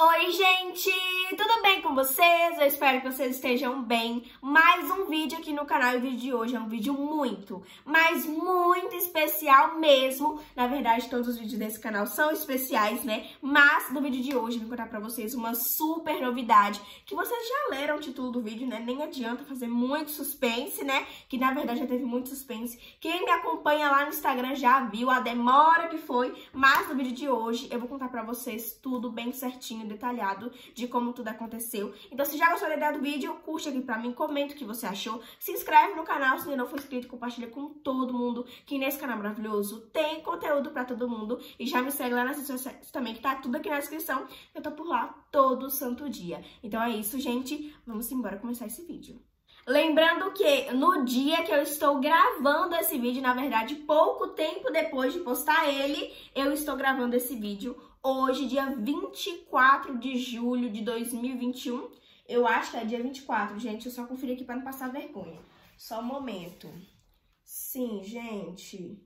Oi, gente! Tudo bem com vocês? Eu espero que vocês estejam bem. Mais um vídeo aqui no canal e o vídeo de hoje é um vídeo muito, mas muito especial mesmo. Na verdade, todos os vídeos desse canal são especiais, né? Mas no vídeo de hoje eu vou contar pra vocês uma super novidade que vocês já leram o título do vídeo, né? Nem adianta fazer muito suspense, né? Que na verdade já teve muito suspense. Quem me acompanha lá no Instagram já viu a demora que foi, mas no vídeo de hoje eu vou contar pra vocês tudo bem certinho detalhado de como tudo aconteceu. Então, se já gostou da ideia do vídeo, curte aqui pra mim, comenta o que você achou, se inscreve no canal se ainda não for inscrito, compartilha com todo mundo que nesse canal maravilhoso tem conteúdo pra todo mundo e já me segue lá nas redes sociais também, que tá tudo aqui na descrição. Eu tô por lá todo santo dia. Então é isso, gente. Vamos embora começar esse vídeo. Lembrando que no dia que eu estou gravando esse vídeo, na verdade, pouco tempo depois de postar ele, eu estou gravando esse vídeo hoje, dia 24 de julho de 2021. Eu acho que é dia 24, gente. Eu só conferi aqui para não passar vergonha. Só um momento. Sim, gente.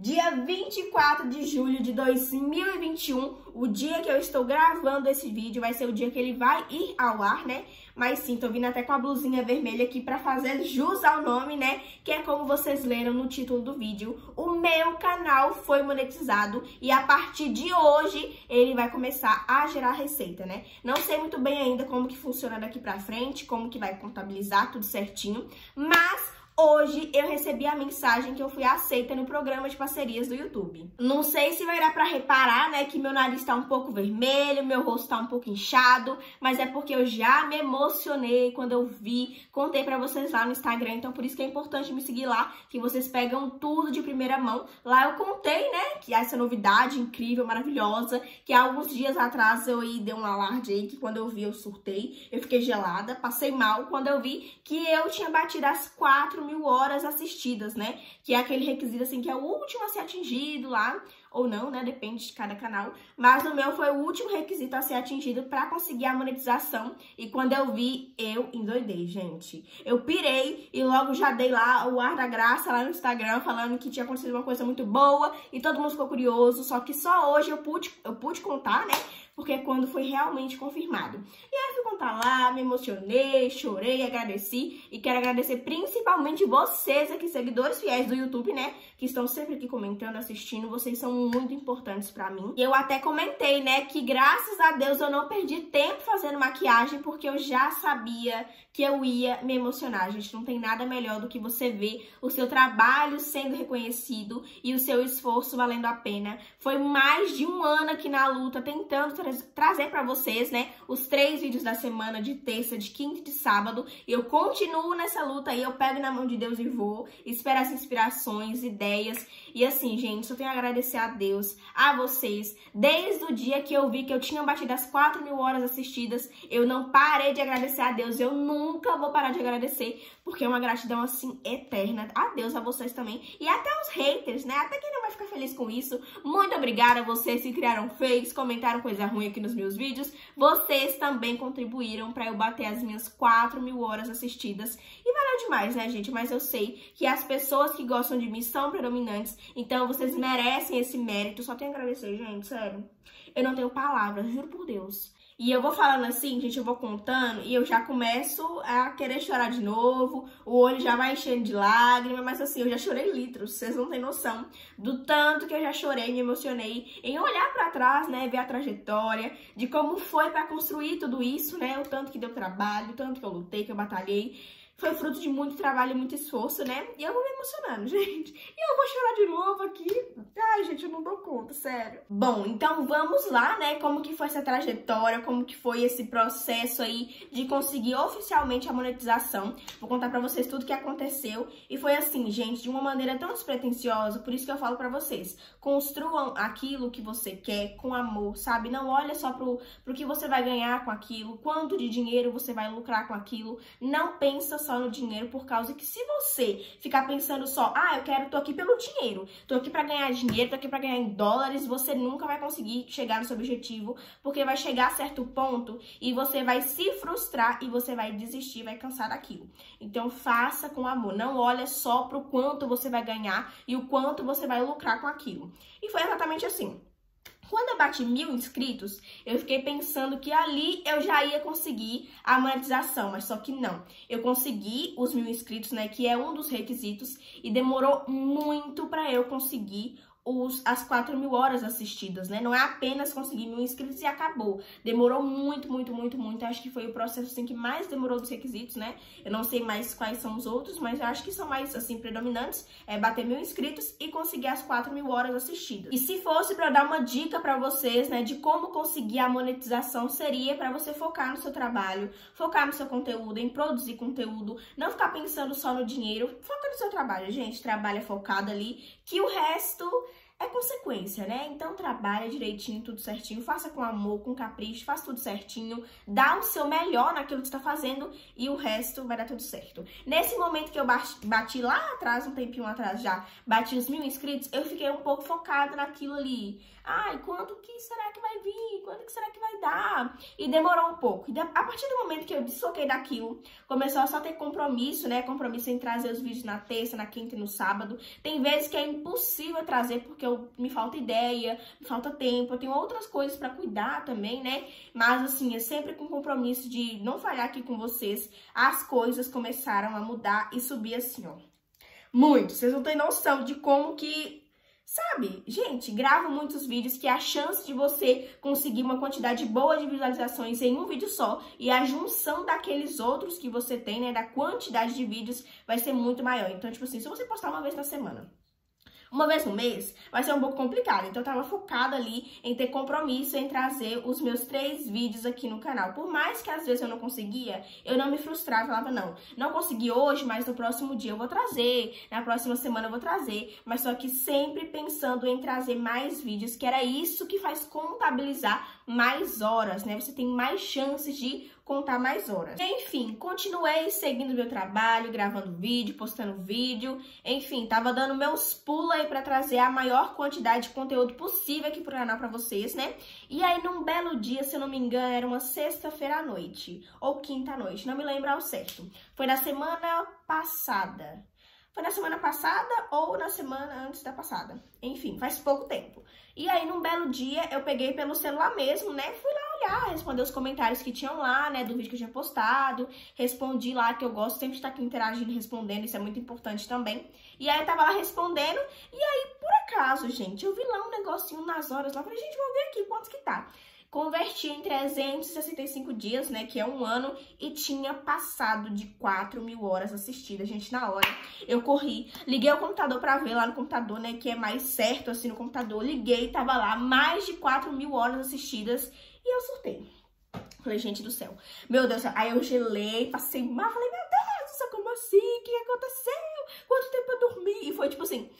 Dia 24 de julho de 2021, o dia que eu estou gravando esse vídeo, vai ser o dia que ele vai ir ao ar, né? Mas sim, tô vindo até com a blusinha vermelha aqui pra fazer jus ao nome, né? Que é como vocês leram no título do vídeo. O meu canal foi monetizado e a partir de hoje ele vai começar a gerar receita, né? Não sei muito bem ainda como que funciona daqui pra frente, como que vai contabilizar tudo certinho, mas Hoje eu recebi a mensagem que eu fui aceita no programa de parcerias do YouTube. Não sei se vai dar pra reparar, né, que meu nariz tá um pouco vermelho, meu rosto tá um pouco inchado, mas é porque eu já me emocionei quando eu vi, contei pra vocês lá no Instagram, então por isso que é importante me seguir lá, que vocês pegam tudo de primeira mão. Lá eu contei, né, que essa novidade incrível, maravilhosa, que há alguns dias atrás eu aí dei um alarde aí, que quando eu vi eu surtei, eu fiquei gelada, passei mal quando eu vi que eu tinha batido as 4 mil horas assistidas, né? Que é aquele requisito, assim, que é o último a ser atingido lá, ou não, né? Depende de cada canal. Mas o meu foi o último requisito a ser atingido para conseguir a monetização. E quando eu vi, eu endoidei, gente. Eu pirei e logo já dei lá o ar da graça lá no Instagram, falando que tinha acontecido uma coisa muito boa e todo mundo ficou curioso. Só que só hoje eu pude, eu pude contar, né? Porque é quando foi realmente confirmado. E aí eu fui contar lá, me emocionei, chorei, agradeci e quero agradecer principalmente vocês aqui, seguidores fiéis do YouTube, né, que estão sempre aqui comentando, assistindo, vocês são muito importantes pra mim. E eu até comentei, né, que graças a Deus eu não perdi tempo fazendo maquiagem, porque eu já sabia que eu ia me emocionar. Gente, não tem nada melhor do que você ver o seu trabalho sendo reconhecido e o seu esforço valendo a pena. Foi mais de um ano aqui na luta, tentando tra trazer para vocês, né, os três vídeos da semana, de terça, de quinta e de sábado. Eu continuo nessa luta aí, eu pego na mão de Deus e vou, espero as inspirações, ideias. E assim, gente, só tenho a agradecer a Deus, a vocês. Desde o dia que eu vi que eu tinha batido as 4 mil horas assistidas, eu não parei de agradecer a Deus. Eu nunca vou parar de agradecer, porque é uma gratidão, assim, eterna. A Deus, a vocês também. E até os haters, né? Até quem não vai ficar feliz com isso. Muito obrigada a vocês que criaram fakes, comentaram coisa ruim aqui nos meus vídeos. Vocês também contribuíram para eu bater as minhas 4 mil horas assistidas. E valeu demais, né, gente? Mas eu sei que as pessoas que gostam de mim são predominantes. Então, vocês merecem esse mérito. Só tenho a agradecer, gente, sério. Eu não tenho palavras, juro por Deus. E eu vou falando assim, gente, eu vou contando e eu já começo a querer chorar de novo, o olho já vai enchendo de lágrimas, mas assim, eu já chorei litros, vocês não têm noção do tanto que eu já chorei, me emocionei em olhar para trás, né, ver a trajetória, de como foi para construir tudo isso, né, o tanto que deu trabalho, o tanto que eu lutei, que eu batalhei. Foi fruto de muito trabalho e muito esforço, né? E eu vou me emocionando, gente. E eu vou chorar de novo aqui. Ai, gente, eu não dou conta, sério. Bom, então vamos lá, né? Como que foi essa trajetória, como que foi esse processo aí de conseguir oficialmente a monetização. Vou contar pra vocês tudo que aconteceu. E foi assim, gente, de uma maneira tão despretensiosa, por isso que eu falo pra vocês. Construam aquilo que você quer com amor, sabe? Não olha só pro, pro que você vai ganhar com aquilo, quanto de dinheiro você vai lucrar com aquilo. Não pensa só só no dinheiro por causa que se você ficar pensando só, ah, eu quero, tô aqui pelo dinheiro, tô aqui para ganhar dinheiro, tô aqui para ganhar em dólares, você nunca vai conseguir chegar no seu objetivo, porque vai chegar a certo ponto e você vai se frustrar e você vai desistir, vai cansar daquilo. Então faça com amor, não olha só pro quanto você vai ganhar e o quanto você vai lucrar com aquilo. E foi exatamente assim. Quando eu bati mil inscritos, eu fiquei pensando que ali eu já ia conseguir a monetização, mas só que não. Eu consegui os mil inscritos, né, que é um dos requisitos, e demorou muito para eu conseguir os, as 4 mil horas assistidas, né? Não é apenas conseguir mil inscritos e acabou. Demorou muito, muito, muito, muito. Acho que foi o processo assim, que mais demorou dos requisitos, né? Eu não sei mais quais são os outros, mas eu acho que são mais assim predominantes. É bater mil inscritos e conseguir as 4 mil horas assistidas. E se fosse para dar uma dica para vocês, né, de como conseguir a monetização, seria para você focar no seu trabalho, focar no seu conteúdo, em produzir conteúdo, não ficar pensando só no dinheiro. Foca no seu trabalho, gente. Trabalha focado ali, que o resto é consequência, né? Então trabalha direitinho, tudo certinho, faça com amor, com capricho, faça tudo certinho, dá o seu melhor naquilo que está fazendo e o resto vai dar tudo certo. Nesse momento que eu bati lá atrás, um tempinho atrás já, bati os mil inscritos, eu fiquei um pouco focada naquilo ali. Ai, quando que será que vai vir? Quando que será que vai dar? E demorou um pouco. E a partir do momento que eu desfoquei daquilo, começou a só ter compromisso, né? Compromisso em trazer os vídeos na terça, na quinta e no sábado. Tem vezes que é impossível trazer porque eu, me falta ideia, me falta tempo, eu tenho outras coisas para cuidar também, né? Mas assim, é sempre com compromisso de não falhar aqui com vocês. As coisas começaram a mudar e subir assim, ó. Muito. Vocês não têm noção de como que Sabe, gente, gravo muitos vídeos que a chance de você conseguir uma quantidade boa de visualizações em um vídeo só e a junção daqueles outros que você tem, né, da quantidade de vídeos vai ser muito maior. Então, tipo assim, se você postar uma vez na semana, uma vez no mês, vai ser um pouco complicado. Então, eu tava focada ali em ter compromisso em trazer os meus três vídeos aqui no canal. Por mais que às vezes eu não conseguia, eu não me frustrava, falava, não, não consegui hoje, mas no próximo dia eu vou trazer, na próxima semana eu vou trazer. Mas só que sempre pensando em trazer mais vídeos, que era isso que faz contabilizar mais horas, né? Você tem mais chances de contar mais horas. Enfim, continuei seguindo meu trabalho, gravando vídeo, postando vídeo. Enfim, tava dando meus pulos aí pra trazer a maior quantidade de conteúdo possível aqui pro canal pra vocês, né? E aí, num belo dia, se eu não me engano, era uma sexta-feira à noite. Ou quinta à noite, não me lembro ao certo. Foi na semana passada. Foi na semana passada ou na semana antes da passada. Enfim, faz pouco tempo. E aí, num belo dia, eu peguei pelo celular mesmo, né? Fui lá olhar, responder os comentários que tinham lá, né? Do vídeo que eu tinha postado. Respondi lá, que eu gosto sempre de estar aqui interagindo, respondendo. Isso é muito importante também. E aí, eu tava lá respondendo. E aí, por acaso, gente, eu vi lá um negocinho nas horas lá. Falei, gente, vou ver aqui quantos que tá. Converti em 365 dias, né, que é um ano, e tinha passado de 4 mil horas assistidas, gente, na hora. Eu corri, liguei o computador pra ver lá no computador, né, que é mais certo, assim, no computador. Liguei, tava lá, mais de 4 mil horas assistidas, e eu surtei. Falei, gente do céu, meu Deus, aí eu gelei, passei mal, falei, meu Deus, como assim? O que aconteceu? Quanto tempo eu dormi? E foi tipo assim,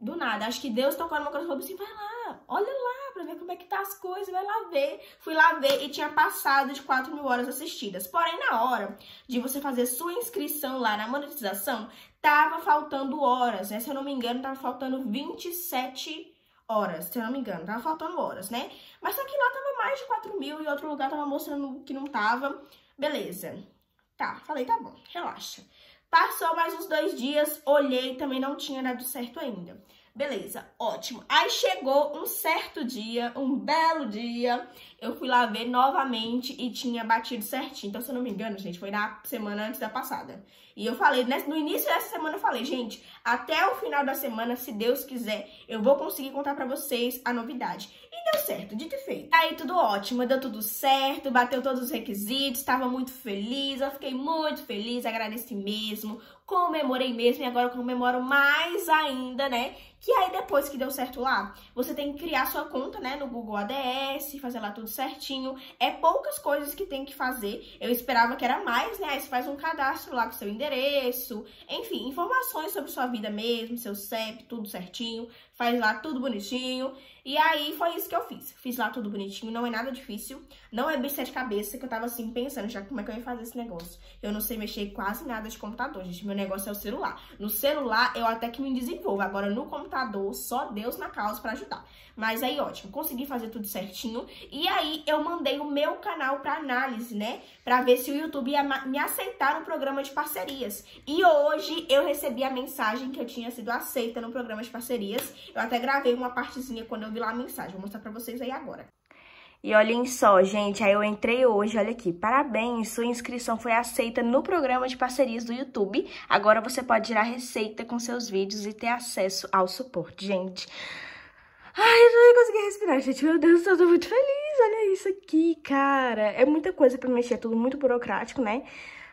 do nada, acho que Deus tocou no meu coração e falou assim, vai lá, olha lá pra ver como é que tá as coisas, vai lá ver. Fui lá ver e tinha passado de 4 mil horas assistidas. Porém, na hora de você fazer sua inscrição lá na monetização, tava faltando horas, né? Se eu não me engano, tava faltando 27 horas, se eu não me engano, tava faltando horas, né? Mas só que lá tava mais de 4 mil e outro lugar tava mostrando que não tava. Beleza. Tá, falei, tá bom, relaxa. Passou mais uns dois dias, olhei, também não tinha dado certo ainda. Beleza, ótimo. Aí chegou um certo dia, um belo dia, eu fui lá ver novamente e tinha batido certinho. Então, se eu não me engano, gente, foi na semana antes da passada. E eu falei, no início dessa semana eu falei, gente, até o final da semana, se Deus quiser, eu vou conseguir contar pra vocês a novidade. E deu certo, dito e feito. Aí tudo ótimo, deu tudo certo, bateu todos os requisitos, estava muito feliz, eu fiquei muito feliz, agradeci mesmo comemorei mesmo e agora comemoro mais ainda, né? Que aí depois que deu certo lá, você tem que criar sua conta, né, no Google ADS, fazer lá tudo certinho. É poucas coisas que tem que fazer. Eu esperava que era mais, né? Aí você faz um cadastro lá com seu endereço, enfim, informações sobre sua vida mesmo, seu CEP, tudo certinho. Faz lá tudo bonitinho. E aí foi isso que eu fiz. Fiz lá tudo bonitinho, não é nada difícil. Não é bicho de cabeça, que eu tava assim pensando já como é que eu ia fazer esse negócio. Eu não sei mexer quase nada de computador, gente. Meu negócio é o celular. No celular eu até que me desenvolvo. Agora no computador, só Deus na causa pra ajudar. Mas aí, ótimo, consegui fazer tudo certinho. E aí eu mandei o meu canal pra análise, né? Pra ver se o YouTube ia me aceitar no programa de parcerias. E hoje eu recebi a mensagem que eu tinha sido aceita no programa de parcerias. Eu até gravei uma partezinha quando eu vi lá a mensagem. Vou mostrar pra vocês. Vocês aí agora. E olhem só, gente, aí eu entrei hoje, olha aqui, parabéns, sua inscrição foi aceita no programa de parcerias do YouTube. Agora você pode tirar receita com seus vídeos e ter acesso ao suporte, gente. Ai, eu não consegui respirar, gente, meu Deus, eu tô muito feliz, olha isso aqui, cara. É muita coisa pra mexer, é tudo muito burocrático, né?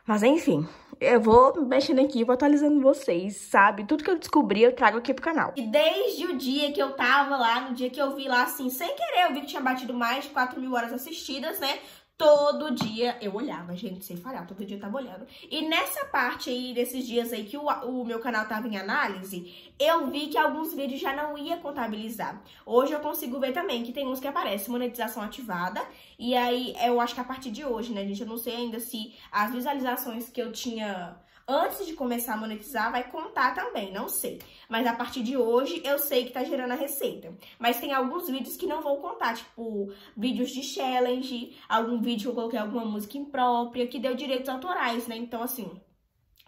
Mas enfim, eu vou mexendo aqui, vou atualizando vocês, sabe? Tudo que eu descobri eu trago aqui pro canal. E desde o dia que eu tava lá, no dia que eu vi lá, assim, sem querer, eu vi que tinha batido mais de 4 mil horas assistidas, né? Todo dia eu olhava, gente, sem falhar, todo dia eu tava olhando. E nessa parte aí, desses dias aí que o, o meu canal tava em análise, eu vi que alguns vídeos já não ia contabilizar. Hoje eu consigo ver também que tem uns que aparece monetização ativada. E aí, eu acho que a partir de hoje, né, gente, eu não sei ainda se as visualizações que eu tinha antes de começar a monetizar, vai contar também, não sei. Mas a partir de hoje, eu sei que tá gerando a receita. Mas tem alguns vídeos que não vou contar, tipo, vídeos de challenge, algum vídeo que eu coloquei alguma música imprópria, que deu direitos autorais, né? Então, assim,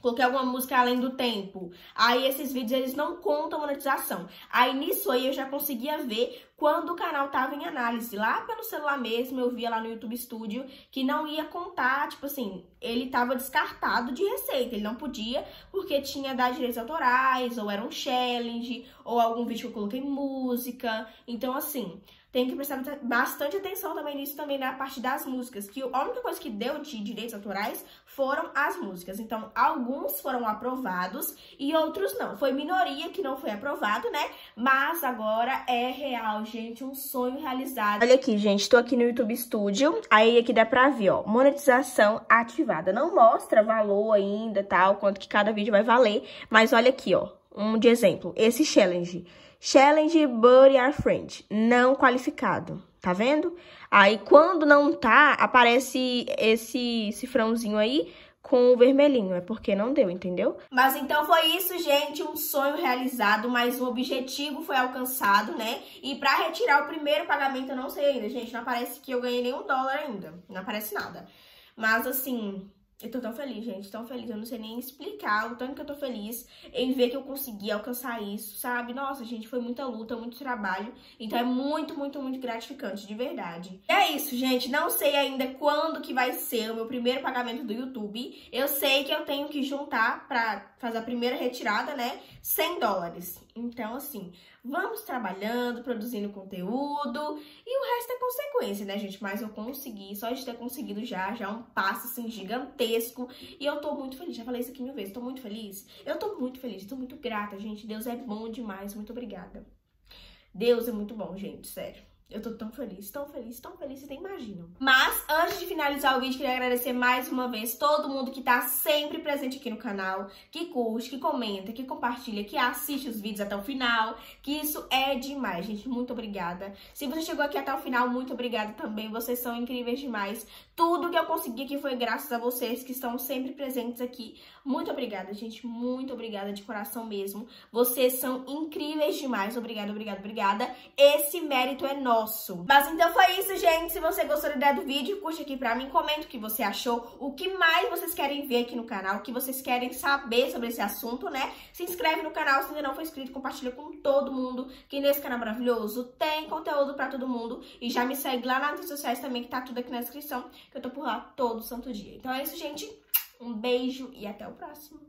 coloquei alguma música além do tempo. Aí esses vídeos eles não contam monetização. Aí nisso aí eu já conseguia ver quando o canal tava em análise. Lá pelo celular mesmo, eu via lá no YouTube Studio que não ia contar, tipo assim, ele tava descartado de receita. Ele não podia porque tinha dar direitos autorais, ou era um challenge, ou algum vídeo que eu coloquei música. Então, assim, tem que prestar bastante atenção também nisso, também na parte das músicas, que a única coisa que deu de direitos autorais foram as músicas. Então, alguns foram aprovados e outros não. Foi minoria que não foi aprovado, né? Mas agora é real, gente, um sonho realizado. Olha aqui, gente, tô aqui no YouTube Studio, aí aqui dá pra ver, ó, monetização ativada. Não mostra valor ainda, tal, quanto que cada vídeo vai valer, mas olha aqui, ó, um de exemplo, esse challenge. Challenge Buddy Are Friend, não qualificado, tá vendo? Aí quando não tá, aparece esse cifrãozinho aí com o vermelhinho, é porque não deu, entendeu? Mas então foi isso, gente, um sonho realizado, mas o objetivo foi alcançado, né? E pra retirar o primeiro pagamento, eu não sei ainda, gente, não aparece que eu ganhei nenhum dólar ainda, não aparece nada. Mas assim, eu tô tão feliz, gente, tão feliz. Eu não sei nem explicar o tanto que eu tô feliz em ver que eu consegui alcançar isso, sabe? Nossa, gente, foi muita luta, muito trabalho. Então é muito, muito, muito gratificante, de verdade. E é isso, gente. Não sei ainda quando que vai ser o meu primeiro pagamento do YouTube. Eu sei que eu tenho que juntar pra fazer a primeira retirada, né? 100 dólares. Então, assim, vamos trabalhando, produzindo conteúdo e o resto é consequência, né, gente? Mas eu consegui, só de ter conseguido já, já é um passo, assim, gigantesco e eu tô muito feliz. Já falei isso aqui mil vezes, tô muito feliz. Eu tô muito feliz, tô muito grata, gente. Deus é bom demais, muito obrigada. Deus é muito bom, gente, sério. Eu tô tão feliz, tão feliz, tão feliz, vocês nem imaginam. Mas, antes de finalizar o vídeo, queria agradecer mais uma vez todo mundo que tá sempre presente aqui no canal, que curte, que comenta, que compartilha, que assiste os vídeos até o final, que isso é demais, gente. Muito obrigada. Se você chegou aqui até o final, muito obrigada também. Vocês são incríveis demais. Tudo que eu consegui aqui foi graças a vocês que estão sempre presentes aqui. Muito obrigada, gente. Muito obrigada de coração mesmo. Vocês são incríveis demais. Obrigada, obrigada, obrigada. Esse mérito é nosso. Mas então foi isso, gente. Se você gostou da ideia do vídeo, curte aqui pra mim, comenta o que você achou, o que mais vocês querem ver aqui no canal, o que vocês querem saber sobre esse assunto, né? Se inscreve no canal se ainda não for inscrito, compartilha com todo mundo, que nesse canal maravilhoso tem conteúdo pra todo mundo. E já me segue lá nas redes sociais também, que tá tudo aqui na descrição, que eu tô por lá todo santo dia. Então é isso, gente. Um beijo e até o próximo.